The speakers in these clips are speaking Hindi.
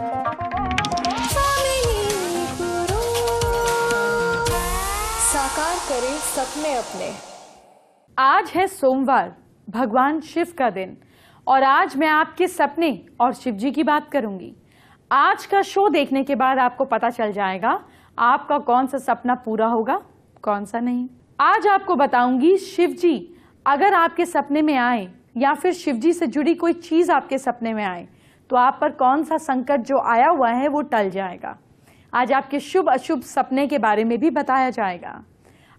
साकार करे सपने अपने। आज है सोमवार, भगवान शिव का दिन, और आज मैं आपके सपने और शिव जी की बात करूँगी। आज का शो देखने के बाद आपको पता चल जाएगा, आपका कौन सा सपना पूरा होगा, कौन सा नहीं। आज आपको बताऊँगी, शिव जी, अगर आपके सपने में आए, या फिर शिव जी से जुड़ी कोई चीज़ आपके सपने में आए तो आप पर कौन सा संकट जो आया हुआ है, वो टल जाएगा। आज आपके शुभ, अशुभ सपने के बारे में भी बताया जाएगा।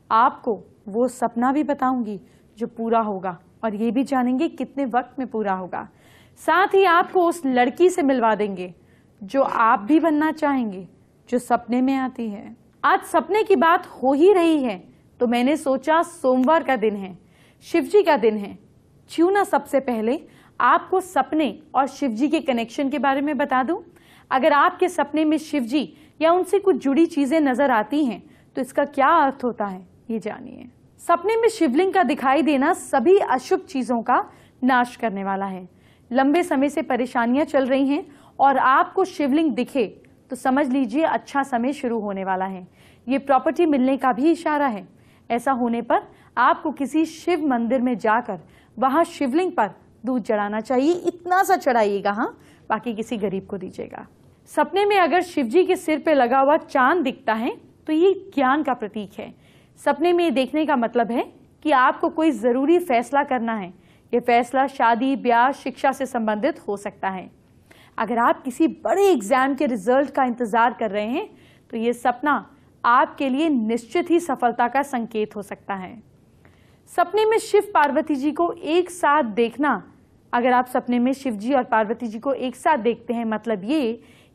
आपको वो सपना भी बताऊँगी जो पूरा होगा और ये भी जानेंगे कितने वक्त में पूरा होगा। साथ ही आपको उस लड़की से मिलवा देंगे जो आप भी बनना चाहेंगे, जो सपने में आती है। आज सपने की बात हो ही रही है तो मैंने सोचा सोमवार का दिन है शिवजी का दिन है क्यों ना सबसे पहले आपको सपने और शिवजी के कनेक्शन के बारे में बता दूँ? अगर आपके सपने में शिवजी या उनसे कुछ जुड़ी चीज़ें नज़र आती हैं तो इसका क्या अर्थ होता है? ये जानिए। सपने में शिवलिंग का दिखाई देना सभी अशुभ चीज़ों का नाश करने वाला है। लंबे समय से परेशानियाँ चल रही हैं और आपको शिवलिंग दिखे तो समझ लीजिए अच्छा समय शुरू होने वाला है। ये प्रॉपर्टी मिलने का भी इशारा है। ऐसा होने पर आपको किसी शिव मंदिर में जाकर वहाँ शिवलिंग पर दूध चढ़ाना चाहिए। इतना सा चढ़ाइएगा हाँ। बाकी किसी गरीब को दीजिएगा। सपने में अगर शिवजी के सिर पे लगा हुआ चाँद दिखता है तो ये ज्ञान का प्रतीक है। सपने में ये देखने का मतलब है कि आपको कोई ज़रूरी फैसला करना है। ये फैसला शादी, ब्याह, शिक्षा से संबंधित हो सकता है। अगर आप किसी बड़े एग्ज़ाम के रिज़ल्ट का इंतज़ार कर रहे हैं तो ये सपना आपके लिए निश्चित ही सफलता का संकेत हो सकता है। सपने में शिव पार्वती जी को एक साथ देखना। अगर आप सपने में शिव जी और पार्वती जी को एक साथ देखते हैं मतलब ये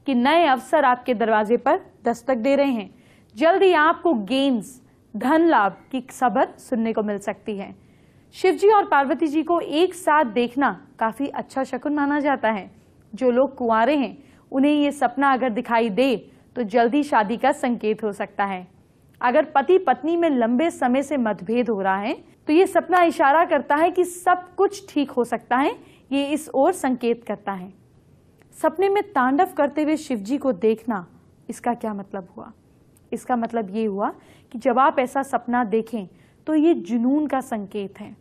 कि नए अवसर आपके दरवाजे पर दस्तक दे रहे हैं। जल्द ही आपको गेम्स धन लाभ की खबर सुनने को मिल सकती है। शिव जी और पार्वती जी को एक साथ देखना काफ़ी अच्छा शकुन माना जाता है। जो लोग कुंवारे हैं, उन्हें ये सपना अगर दिखाई दे तो जल्दी शादी का संकेत हो सकता है। अगर पति पत्नी में लंबे समय से मतभेद हो रहा है तो ये सपना इशारा करता है कि सब कुछ ठीक हो सकता है, ये इस ओर संकेत करता है। सपने में तांडव करते हुए शिवजी को देखना इसका क्या मतलब हुआ? इसका मतलब ये हुआ कि जब आप ऐसा सपना देखें तो ये जुनून का संकेत है।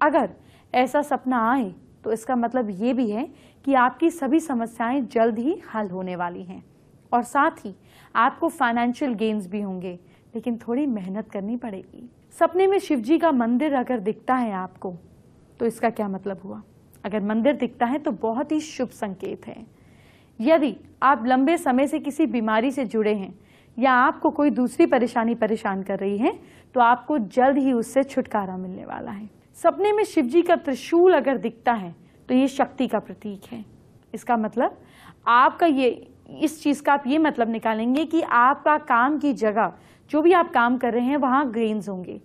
अगर ऐसा सपना आए तो इसका मतलब ये भी है कि आपकी सभी समस्याएँ जल्द ही हल होने वाली हैं और साथ ही आपको फाइनेंशियल गेन्स भी होंगे। लेकिन थोड़ी मेहनत करनी पड़ेगी। सपने में शिवजी का मंदिर अगर दिखता है आपको तो इसका क्या मतलब हुआ? अगर मंदिर दिखता है तो बहुत ही शुभ संकेत है। यदि आप लंबे समय से किसी बीमारी से जुड़े हैं या आपको कोई दूसरी परेशानी परेशान कर रही है तो आपको जल्द ही उससे छुटकारा मिलने वाला है। सपने में शिवजी का त्रिशूल अगर दिखता है तो ये शक्ति का प्रतीक है। इसका मतलब आपका ये, इस चीज़ का आप ये मतलब निकालेंगे कि आपका काम की जगह जो भी आप काम कर रहे हैं, वहाँ ग्रेन्स होंगे।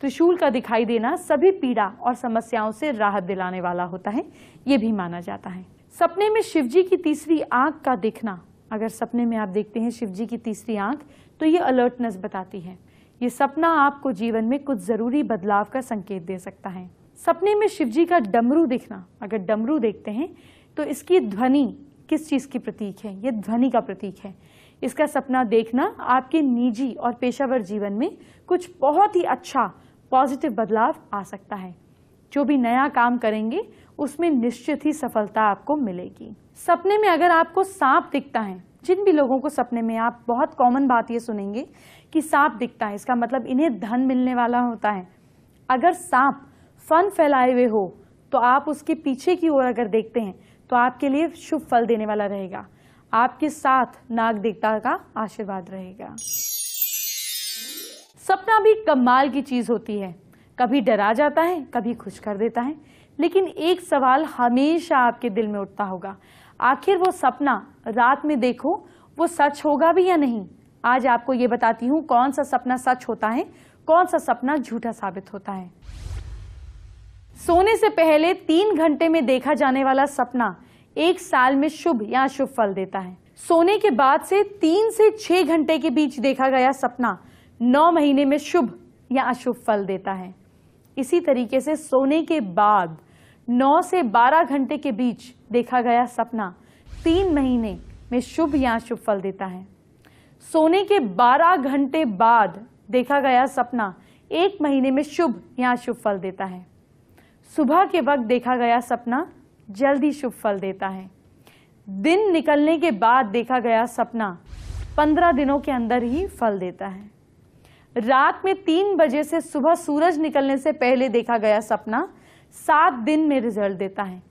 त्रिशूल का दिखाई देना सभी पीड़ा और समस्याओं से राहत दिलाने वाला होता है, ये भी माना जाता है। सपने में शिवजी की तीसरी आँख का दिखना, अगर सपने में आप देखते हैं शिवजी की तीसरी आँख तो ये अलर्टनेस बताती है। ये सपना आपको जीवन में कुछ ज़रूरी बदलाव का संकेत दे सकता है। सपने में शिवजी का डमरू दिखना, अगर डमरू देखते हैं तो इसकी ध्वनि किस चीज़ की प्रतीक है? ये ध्वनि का प्रतीक है। इसका सपना देखना आपके निजी और पेशावर जीवन में कुछ बहुत ही अच्छा पॉजिटिव बदलाव आ सकता है। जो भी नया काम करेंगे, उसमें निश्चित ही सफलता आपको मिलेगी। सपने में अगर आपको सांप दिखता है, जिन भी लोगों को सपने में आप बहुत कॉमन बात ये सुनेंगे कि सांप दिखता है, इसका मतलब इन्हें धन मिलने वाला होता है। अगर सांप फन फैलाए हुए हो तो आप उसके पीछे की ओर अगर देखते हैं तो आपके लिए शुभ फल देने वाला रहेगा। आपके साथ नाग देवता का आशीर्वाद रहेगा। सपना भी कमाल की चीज़ होती है। कभी डरा जाता है, कभी खुश कर देता है। लेकिन एक सवाल हमेशा आपके दिल में उठता होगा। आखिर वो सपना रात में देखो, वो सच होगा भी या नहीं? आज आपको ये बताती हूँ, कौन सा सपना सच होता है, कौन सा सपना झूठा साबित होता है? सोने से पहले तीन घंटे में देखा जाने वाला सपना एक साल में शुभ या अशुभ फल देता है। सोने के बाद से तीन से छह घंटे के बीच देखा गया सपना नौ महीने में शुभ या अशुभ फल देता है। इसी तरीके से सोने के बाद नौ से बारह घंटे के बीच देखा गया सपना तीन महीने में शुभ या शुभ फल देता है। सोने के 12 घंटे बाद देखा गया सपना एक महीने में शुभ या शुभ फल देता है। सुबह के वक्त देखा गया सपना जल्दी शुभ फल देता है। दिन निकलने के बाद देखा गया सपना पंद्रह दिनों के अंदर ही फल देता है। रात में तीन बजे से सुबह सूरज निकलने से पहले देखा गया सपना सात दिन में रिज़ल्ट देता है।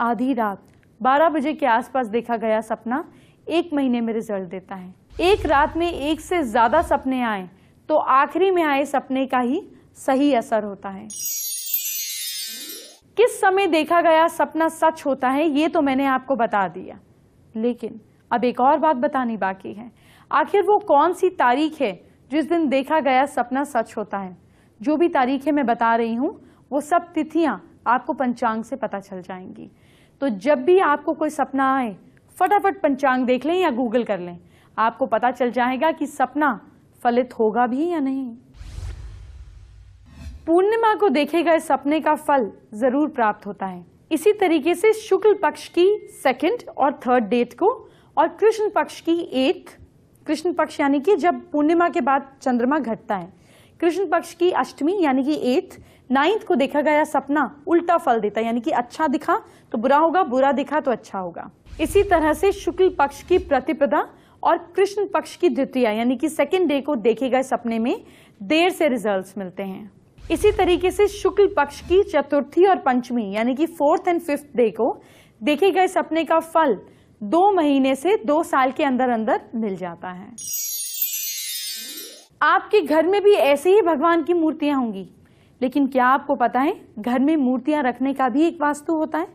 आधी रात बारह बजे के आसपास देखा गया सपना एक महीने में रिज़ल्ट देता है। एक रात में एक से ज़्यादा सपने आए तो आखिरी में आए सपने का ही सही असर होता है। किस समय देखा गया सपना सच होता है, ये तो मैंने आपको बता दिया। लेकिन अब एक और बात बतानी बाकी है। आखिर वो कौन सी तारीख है जिस दिन देखा गया सपना सच होता है? जो भी तारीखें मैं बता रही हूँ, वो सब तिथियाँ आपको पंचांग से पता चल जाएँगी। तो जब भी आपको कोई सपना आए, फटाफट पंचांग देख लें या गूगल कर लें। आपको पता चल जाएगा कि सपना फलित होगा भी या नहीं। पूर्णिमा को देखे गए सपने का फल ज़रूर प्राप्त होता है। इसी तरीके से शुक्ल पक्ष की सेकंड और थर्ड डेट को और कृष्ण पक्ष की एट कृष्ण पक्ष यानी कि जब पूर्णिमा के बाद चंद्रमा घटता है। कृष्ण पक्ष की अष्टमी यानी कि एथ नाइन्थ को देखा गया सपना उल्टा फल देता है, यानी कि अच्छा दिखा तो बुरा होगा, बुरा दिखा तो अच्छा होगा। इसी तरह से शुक्ल पक्ष की प्रतिपदा और कृष्ण पक्ष की द्वितीय यानी कि सेकेंड डे को देखे गए सपने में देर से रिजल्ट्स मिलते हैं। इसी तरीके से शुक्ल पक्ष की चतुर्थी और पंचमी, यानी कि फोर्थ एंड फिफ्थ डे को देखे गए सपने का फल दो महीने से दो साल के अंदर अंदर मिल जाता है। आपके घर में भी ऐसे ही भगवान की मूर्तियाँ होंगी, लेकिन क्या आपको पता है, घर में मूर्तियाँ रखने का भी एक वास्तु होता है?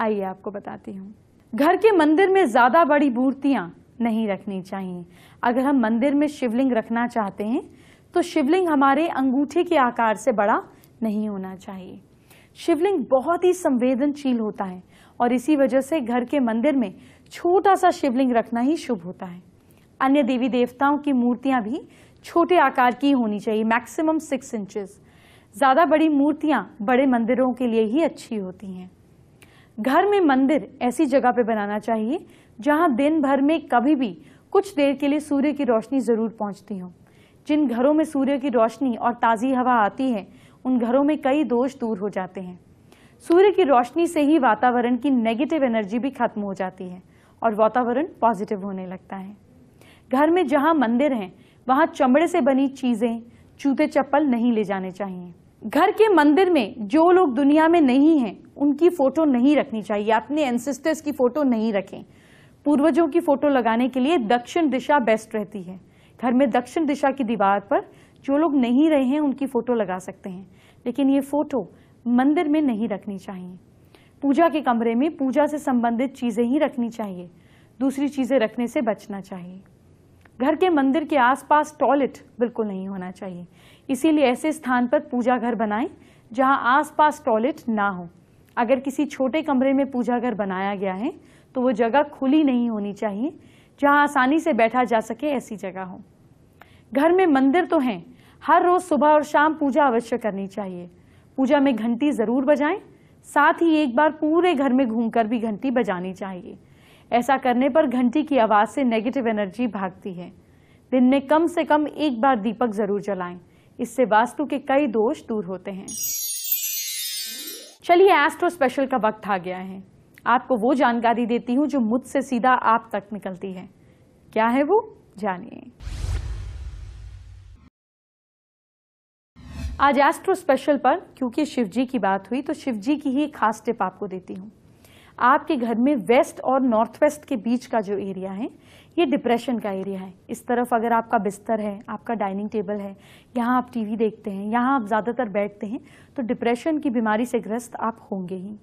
आइए आपको बताती हूँ। घर के मंदिर में ज़्यादा बड़ी मूर्तियाँ नहीं रखनी चाहिए। अगर हम मंदिर में शिवलिंग रखना चाहते हैं तो शिवलिंग हमारे अंगूठे के आकार से बड़ा नहीं होना चाहिए। शिवलिंग बहुत ही संवेदनशील होता है और इसी वजह से घर के मंदिर में छोटा सा शिवलिंग रखना ही शुभ होता है। अन्य देवी देवताओं की मूर्तियाँ भी छोटे आकार की होनी चाहिए मैक्सिमम सिक्स इंचेस ज़्यादा बड़ी मूर्तियाँ बड़े मंदिरों के लिए ही अच्छी होती हैं। घर में मंदिर ऐसी जगह पे बनाना चाहिए जहाँ दिन भर में कभी भी कुछ देर के लिए सूर्य की रोशनी ज़रूर पहुँचती हो। जिन घरों में सूर्य की रोशनी और ताज़ी हवा आती है, उन घरों में कई दोष दूर हो जाते हैं। सूर्य की रोशनी से ही वातावरण की नेगेटिव एनर्जी भी खत्म हो जाती है और वातावरण पॉजिटिव होने लगता है। घर में जहाँ मंदिर हैं, वहाँ चमड़े से बनी चीज़ें, जूते चप्पल नहीं ले जाने चाहिए। घर के मंदिर में जो लोग दुनिया में नहीं हैं, उनकी फ़ोटो नहीं रखनी चाहिए, अपने एंसिस्टर्स की फ़ोटो नहीं रखें। पूर्वजों की फ़ोटो लगाने के लिए दक्षिण दिशा बेस्ट रहती है। घर में दक्षिण दिशा की दीवार पर जो लोग नहीं रहे हैं, उनकी फ़ोटो लगा सकते हैं। लेकिन ये फ़ोटो मंदिर में नहीं रखनी चाहिए। पूजा के कमरे में पूजा से संबंधित चीज़ें ही रखनी चाहिए। दूसरी चीज़ें रखने से बचना चाहिए। घर के मंदिर के आसपास टॉयलेट बिल्कुल नहीं होना चाहिए। इसीलिए ऐसे स्थान पर पूजा घर बनाएँ, जहाँ आसपास टॉयलेट ना हो। अगर किसी छोटे कमरे में पूजा घर बनाया गया है तो वो जगह खुली नहीं होनी चाहिए, जहाँ आसानी से बैठा जा सके ऐसी जगह हो। घर में मंदिर तो हैं। हर रोज सुबह और शाम पूजा अवश्य करनी चाहिए। पूजा में घंटी ज़रूर बजाएँ। साथ ही एक बार पूरे घर में घूमकर भी घंटी बजानी चाहिए। ऐसा करने पर घंटी की आवाज़ से नेगेटिव एनर्जी भागती है। दिन में कम से कम एक बार दीपक ज़रूर जलाएँ। इससे वास्तु के कई दोष दूर होते हैं। चलिए एस्ट्रो स्पेशल का वक्त आ गया है। आपको वो जानकारी देती हूँ जो मुझसे सीधा आप तक निकलती है। क्या है वो? जानिए। आज एस्ट्रो स्पेशल पर, क्योंकि शिव जी की बात हुई तो शिव जी की ही खास टिप आपको देती हूँ। आपके घर में वेस्ट और नॉर्थ वेस्ट के बीच का जो एरिया है, ये डिप्रेशन का एरिया है। इस तरफ़ अगर आपका बिस्तर है, आपका डाइनिंग टेबल है, यहाँ आप टीवी देखते हैं, यहाँ आप ज़्यादातर बैठते हैं तो डिप्रेशन की बीमारी से ग्रस्त आप होंगे ही।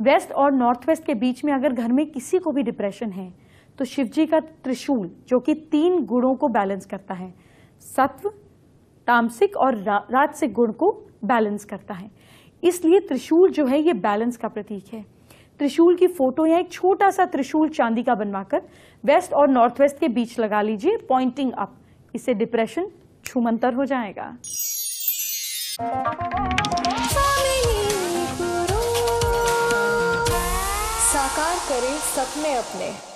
वेस्ट और नॉर्थ वेस्ट के बीच में अगर घर में किसी को भी डिप्रेशन है तो शिव जी का त्रिशूल, जो कि तीन गुणों को बैलेंस करता है, सत्व तामसिक और राजसिक गुण को बैलेंस करता है। इसलिए त्रिशूल जो है, ये बैलेंस का प्रतीक है। त्रिशूल की फ़ोटो या एक छोटा सा त्रिशूल चांदी का बनवाकर वेस्ट और नॉर्थ वेस्ट के बीच लगा लीजिए पॉइंटिंग अप इससे डिप्रेशन छुमंतर हो जाएगा। साकार करें सपने अपने।